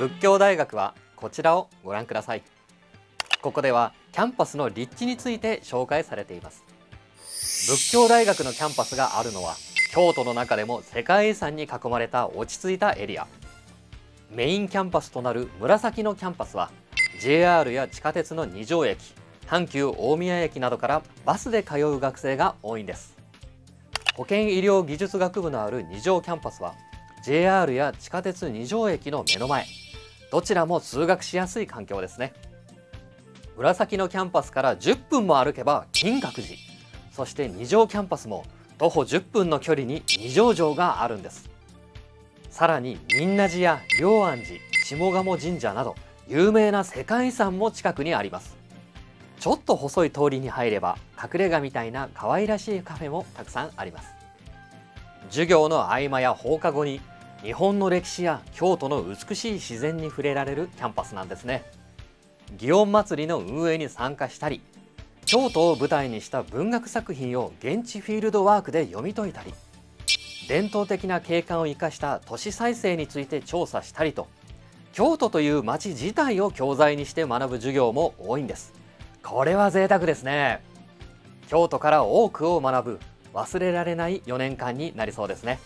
佛教大学はこちらをご覧ください。ここではキャンパスの立地について紹介されています。佛教大学のキャンパスがあるのは京都の中でも世界遺産に囲まれた落ち着いたエリア。メインキャンパスとなる紫野キャンパスは JR や地下鉄の二条駅阪急大宮駅などからバスで通う学生が多いんです。保健医療技術学部のある二条キャンパスは JR や地下鉄二条駅の目の前。どちらも通学しやすい環境ですね。紫野キャンパスから10分も歩けば金閣寺。そして二条キャンパスも徒歩10分の距離に二条城があるんです。さらに仁和寺や龍安寺下鴨神社など有名な世界遺産も近くにあります。ちょっと細い通りに入れば隠れ家みたいな可愛らしいカフェもたくさんあります。授業の合間や放課後に日本の歴史や京都の美しい自然に触れられるキャンパスなんですね。祇園祭の運営に参加したり京都を舞台にした文学作品を現地フィールドワークで読み解いたり伝統的な景観を生かした都市再生について調査したりと京都という街自体を教材にして学ぶ授業も多いんです。これは贅沢ですね。京都から多くを学ぶ忘れられない4年間になりそうですね。